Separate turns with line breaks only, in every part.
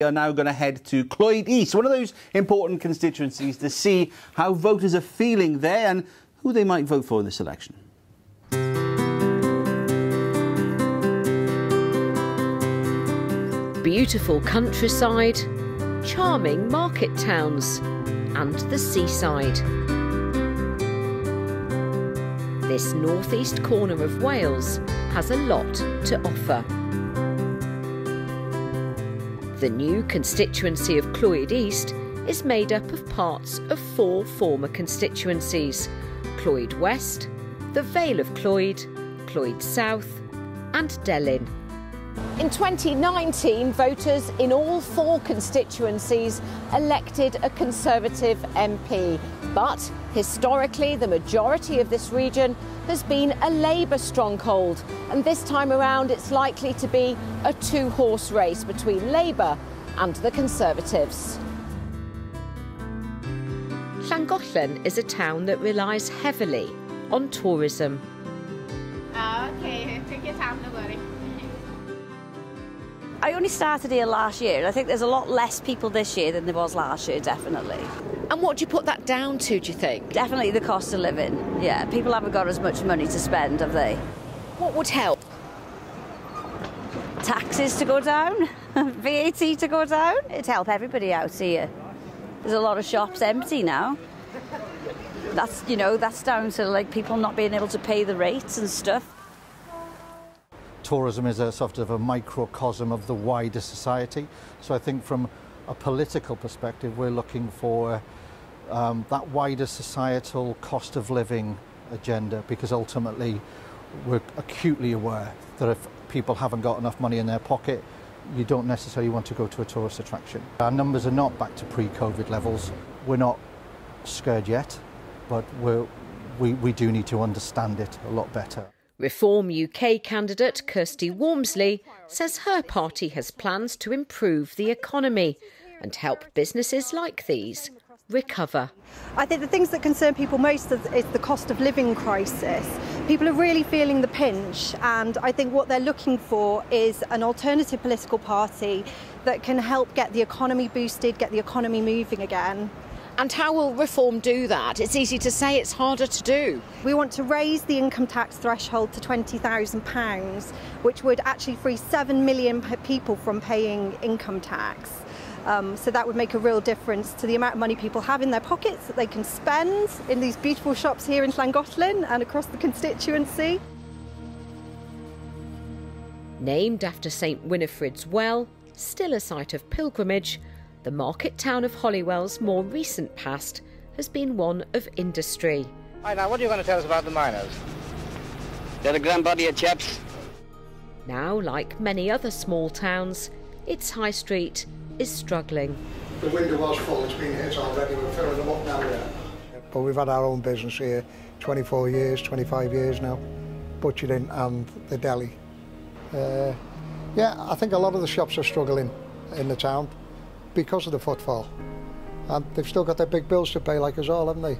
are now going to head to Clwyd East, one of those important constituencies, to see how voters are feeling there and who they might vote for in this election.
Beautiful countryside, charming market towns, and the seaside. This northeast corner of Wales has a lot to offer. The new constituency of Clwyd East is made up of parts of four former constituencies Clwyd West, the Vale of Clwyd, Clwyd South, and Delyn.
In 2019, voters in all four constituencies elected a Conservative MP. But historically, the majority of this region has been a Labour stronghold. And this time around, it's likely to be a two horse race between Labour and the Conservatives.
Llangollen is a town that relies heavily on tourism.
Oh, okay. Take your time, don't worry.
I only started here last year. And I think there's a lot less people this year than there was last year, definitely.
And what do you put that down to, do you think?
Definitely the cost of living. Yeah, people haven't got as much money to spend, have they?
What would help?
Taxes to go down, VAT to go down. It'd help everybody out here. There's a lot of shops empty now. That's, you know, that's down to like people not being able to pay the rates and stuff
tourism is a sort of a microcosm of the wider society. So I think from a political perspective, we're looking for um, that wider societal cost of living agenda because ultimately we're acutely aware that if people haven't got enough money in their pocket, you don't necessarily want to go to a tourist attraction. Our numbers are not back to pre-COVID levels. We're not scared yet, but we we, do need to understand it a lot better.
Reform UK candidate Kirsty Walmsley says her party has plans to improve the economy and help businesses like these recover.
I think the things that concern people most is the cost of living crisis. People are really feeling the pinch, and I think what they're looking for is an alternative political party that can help get the economy boosted, get the economy moving again.
And how will reform do that? It's easy to say, it's harder to do.
We want to raise the income tax threshold to £20,000, which would actually free 7 million people from paying income tax. Um, so that would make a real difference to the amount of money people have in their pockets that they can spend in these beautiful shops here in Llangollen and across the constituency.
Named after St Winifred's Well, still a site of pilgrimage, the market town of Holywell's more recent past has been one of industry.
Hi, now, what are you going to tell us about the miners? They're a grand body of chaps.
Now, like many other small towns, its high street is struggling.
The window was full, it's been hit already, we're filling them up now, yeah.
But we've had our own business here 24 years, 25 years now, butchering and the deli. Uh, yeah, I think a lot of the shops are struggling in the town because of the footfall. And they've still got their big bills to pay like us all, haven't they?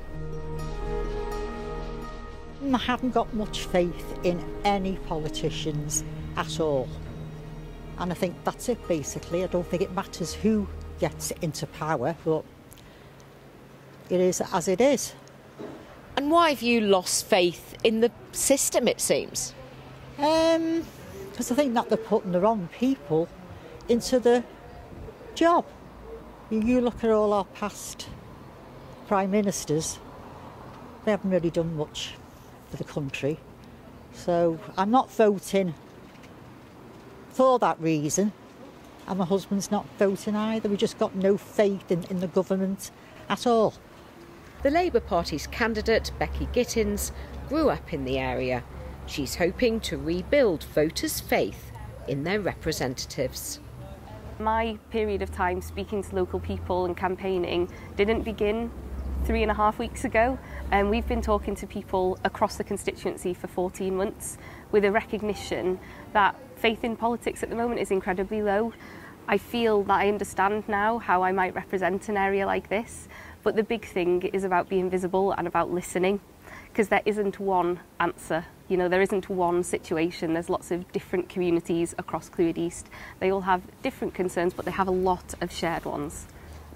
I haven't got much faith in any politicians at all. And I think that's it basically. I don't think it matters who gets into power, but it is as it is.
And why have you lost faith in the system, it seems?
Because um, I think that they're putting the wrong people into the job. You look at all our past prime ministers, they haven't really done much for the country. So I'm not voting for that reason. And my husband's not voting either. We just got no faith in, in the government at all.
The Labour Party's candidate, Becky Gittins, grew up in the area. She's hoping to rebuild voters' faith in their representatives.
My period of time speaking to local people and campaigning didn't begin three and a half weeks ago and we've been talking to people across the constituency for 14 months with a recognition that faith in politics at the moment is incredibly low. I feel that I understand now how I might represent an area like this but the big thing is about being visible and about listening because there isn't one answer. You know, there isn't one situation. There's lots of different communities across Clwyd East. They all have different concerns, but they have a lot of shared ones.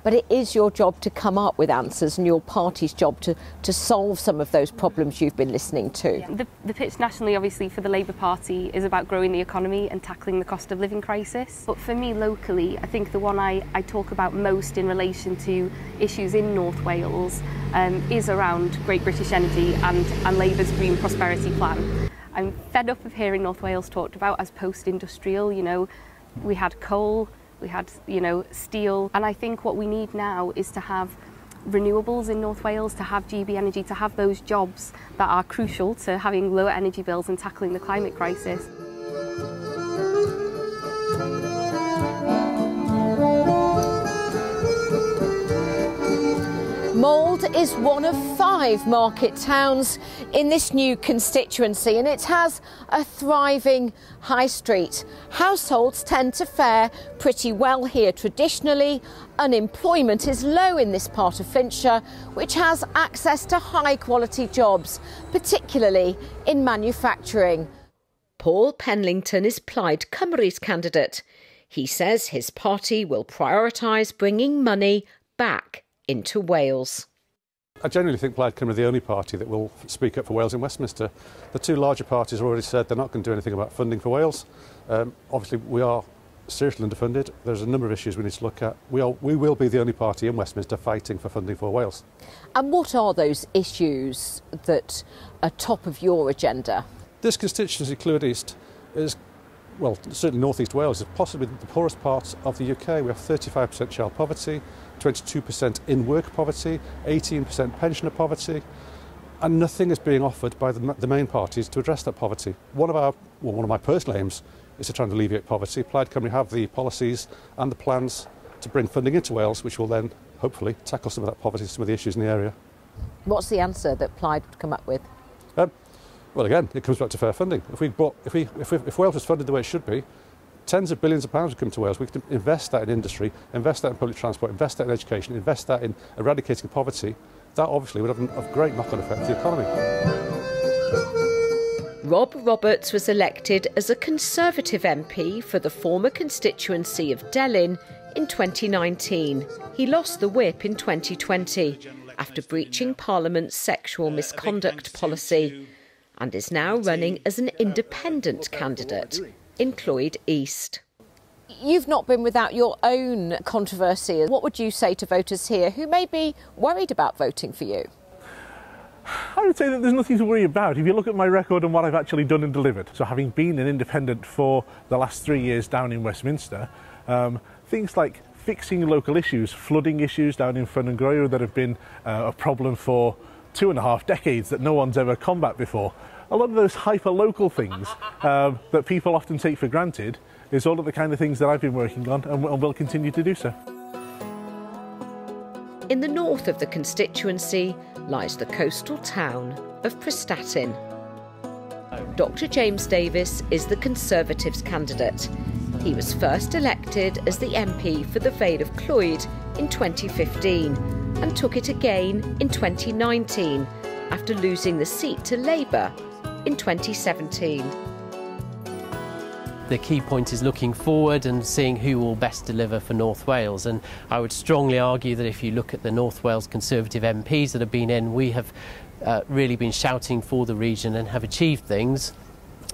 But it is your job to come up with answers and your party's job to, to solve some of those problems you've been listening to.
The, the pitch nationally, obviously, for the Labour Party is about growing the economy and tackling the cost of living crisis. But for me, locally, I think the one I, I talk about most in relation to issues in North Wales um, is around Great British Energy and, and Labour's Green Prosperity Plan. I'm fed up of hearing North Wales talked about as post-industrial, you know, we had coal, we had, you know, steel. And I think what we need now is to have renewables in North Wales, to have GB Energy, to have those jobs that are crucial to having lower energy bills and tackling the climate crisis.
Mold is one of five market towns in this new constituency and it has a thriving high street. Households tend to fare pretty well here traditionally. Unemployment is low in this part of Flintshire, which has access to high quality jobs, particularly in manufacturing. Paul Penlington is Plaid Cymru's candidate. He says his party will prioritise bringing money back into Wales.
I genuinely think Plaid Cymru are the only party that will speak up for Wales in Westminster. The two larger parties have already said they're not going to do anything about funding for Wales. Um, obviously, we are seriously underfunded. There's a number of issues we need to look at. We, are, we will be the only party in Westminster fighting for funding for Wales.
And what are those issues that are top of your agenda?
This constituency, Clwyd East, is well, certainly North East Wales is possibly the poorest part of the UK. We have 35% child poverty, 22% in work poverty, 18% pensioner poverty, and nothing is being offered by the, the main parties to address that poverty. One of our, well, one of my personal aims is to try and alleviate poverty. Plaid Cymru have the policies and the plans to bring funding into Wales, which will then hopefully tackle some of that poverty, some of the issues in the area.
What's the answer that Plaid would come up with?
Um, well, again, it comes back to fair funding. If we, bought, if, we, if, we, if Wales was funded the way it should be, tens of billions of pounds would come to Wales. We could invest that in industry, invest that in public transport, invest that in education, invest that in eradicating poverty. That obviously would have a great knock-on effect to the economy.
Rob Roberts was elected as a Conservative MP for the former constituency of Delyn in 2019. He lost the whip in 2020 after breaching Parliament's sexual misconduct policy and is now running as an independent candidate in Clwyd East.
You've not been without your own controversy. What would you say to voters here who may be worried about voting for you?
I would say that there's nothing to worry about. If you look at my record and what I've actually done and delivered, so having been an independent for the last three years down in Westminster, um, things like fixing local issues, flooding issues down in Ffynnongroyw that have been uh, a problem for two and a half decades that no one's ever combat before. A lot of those hyper local things um, that people often take for granted is all of the kind of things that I've been working on and, will continue to do so.
In the north of the constituency lies the coastal town of Prestatyn. Dr James Davies is the Conservatives candidate. He was first elected as the MP for the Vale of Clwyd in 2015 and took it again in 2019 after losing the seat to Labour in 2017.
The key point is looking forward and seeing who will best deliver for North Wales. And I would strongly argue that if you look at the North Wales Conservative MPs that have been in, we have uh, really been shouting for the region and have achieved things.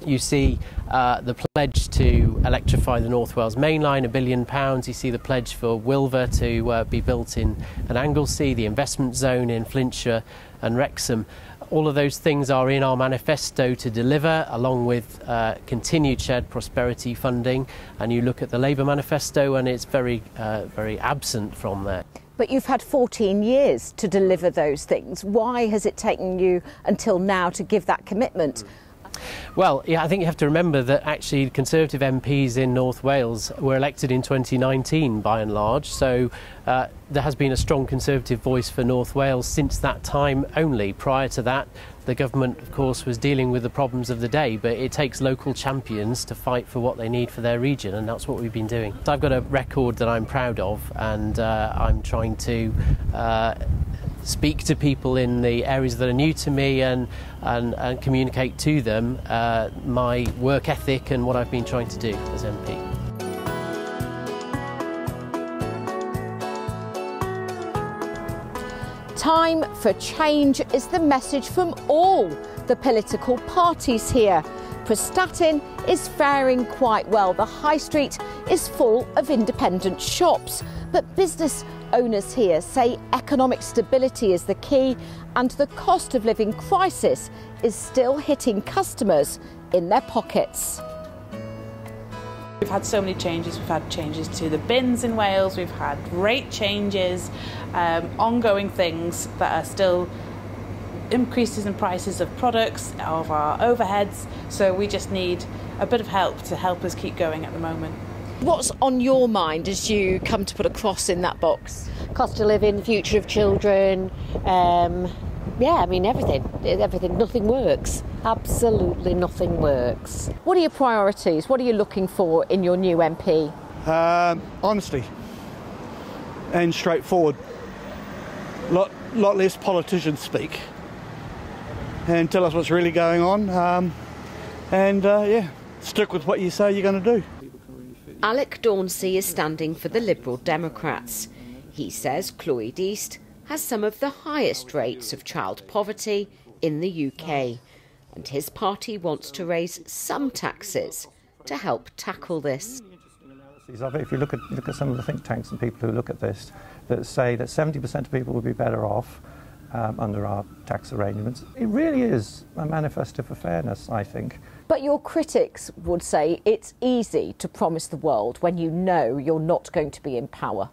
You see uh, the pledge to electrify the North Wales main line, a billion pounds. You see the pledge for Wylfa to uh, be built in an Anglesey, the investment zone in Flintshire and Wrexham. All of those things are in our manifesto to deliver, along with uh, continued shared prosperity funding. And you look at the Labour manifesto, and it's very, uh, very absent from there.
But you've had 14 years to deliver those things. Why has it taken you until now to give that commitment? Mm.
Well, yeah, I think you have to remember that actually Conservative MPs in North Wales were elected in 2019 by and large, so uh, there has been a strong Conservative voice for North Wales since that time only. Prior to that, the government, of course, was dealing with the problems of the day, but it takes local champions to fight for what they need for their region, and that's what we've been doing. I've got a record that I'm proud of, and uh, I'm trying to. Uh, speak to people in the areas that are new to me and, and, and communicate to them uh, my work ethic and what I've been trying to do as MP.
Time for change is the message from all the political parties here. Prestatyn is faring quite well. The high street is full of independent shops, but business owners here say economic stability is the key and the cost of living crisis is still hitting customers in their pockets.
We've had so many changes. We've had changes to the bins in Wales, we've had rate changes, um, ongoing things that are still increases in prices of products, of our overheads. So we just need a bit of help to help us keep going at the moment.
What's on your mind as you come to put a cross in that box?
Cost of living, future of children, um, yeah, I mean everything. Everything. Nothing works. Absolutely nothing works.
What are your priorities? What are you looking for in your new MP?
Um, honesty and straightforward. Lot, lot less politicians speak and tell us what's really going on. Um, and uh, yeah, stick with what you say you're going to do.
Alec Dauncey is standing for the Liberal Democrats. He says Clwyd East has some of the highest rates of child poverty in the UK, and his party wants to raise some taxes to help tackle this.
If you look at, look at some of the think tanks and people who look at this, that say that 70% of people would be better off um, under our tax arrangements. It really is a manifesto for fairness, I think.
But your critics would say it's easy to promise the world when you know you're not going to be in power.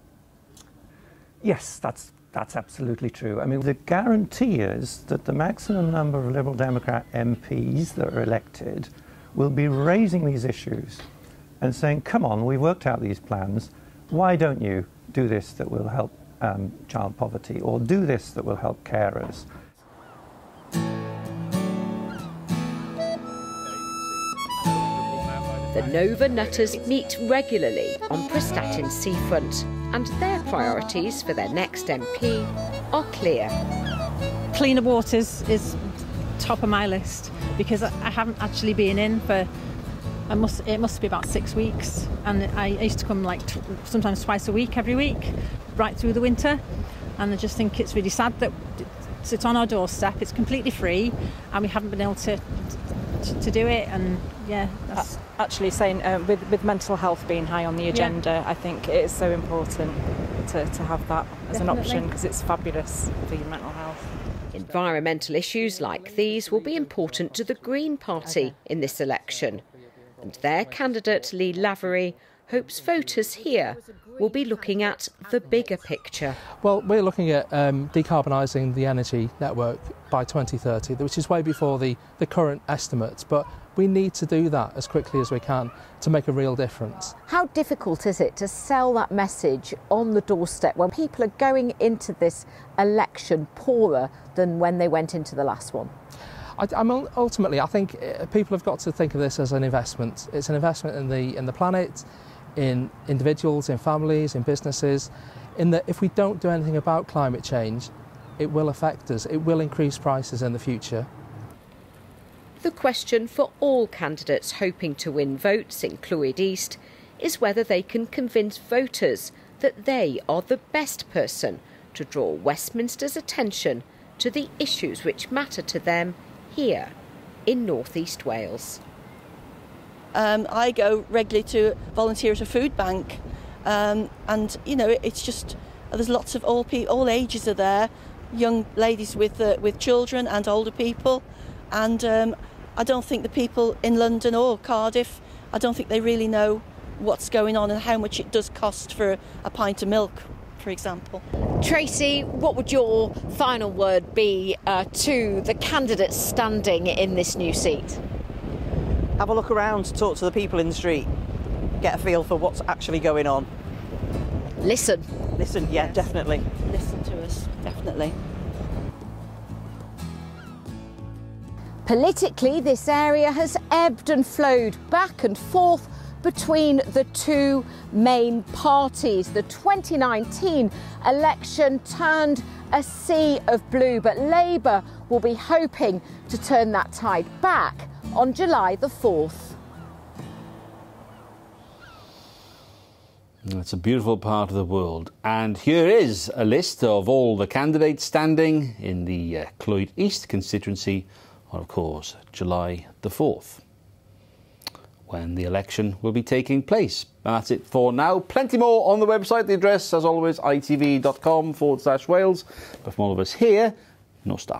Yes, that's that's absolutely true. I mean, the guarantee is that the maximum number of Liberal Democrat MPs that are elected will be raising these issues and saying, come on, we've worked out these plans. Why don't you do this that will help um, child poverty or do this that will help carers?
The Nova Nutters meet regularly on Prestatyn seafront, and their priorities for their next MP are clear.
Cleaner waters is top of my list because I haven't actually been in for I must it must be about six weeks, and I used to come like t- sometimes twice a week, every week, right through the winter, and I just think it's really sad that it's on our doorstep. It's completely free, and we haven't been able to to, to do it. And yeah, that's...
actually saying uh, with with mental health being high on the agenda, yeah. I think it is so important to, to have that as Definitely. an option because it's fabulous for your mental health.
Environmental issues like these will be important to the Green Party in this election. And their candidate, Lee Lavery, hopes voters here will be looking at the bigger picture.
Well, we're looking at um, decarbonising the energy network by 2030, which is way before the, the current estimates, but we need to do that as quickly as we can to make a real difference.
How difficult is it to sell that message on the doorstep when people are going into this election poorer than when they went into the last one?
I, I'm ultimately, I think uh, people have got to think of this as an investment. It's an investment in the in the planet, in individuals, in families, in businesses, in that if we don't do anything about climate change, it will affect us. It will increase prices in the future.
The question for all candidates hoping to win votes in Clwyd East is whether they can convince voters that they are the best person to draw Westminster's attention to the issues which matter to them here in North East Wales.
Um, I go regularly to volunteer at a food bank, um, and you know it's just there's lots of all all ages are there, young ladies with uh, with children and older people, and um, I don't think the people in London or Cardiff, I don't think they really know what's going on and how much it does cost for a pint of milk, for example.
Tracy, what would your final word be uh, to the candidates standing in this new seat?
have a look around, talk to the people in the street, get a feel for what's actually going on.
Listen.
Listen, yeah, yes. definitely.
Listen to us, definitely.
Politically, this area has ebbed and flowed back and forth between the two main parties. The 2019 election turned a sea of blue, but Labour will be hoping to turn that tide back on July the 4th.
It's a beautiful part of the world. And here is a list of all the candidates standing in the uh, Clwyd East constituency on, of course, July the 4th, when the election will be taking place. And that's it for now. Plenty more on the website. The address, as always, itv.com forward slash Wales. But from all of us here, nos da.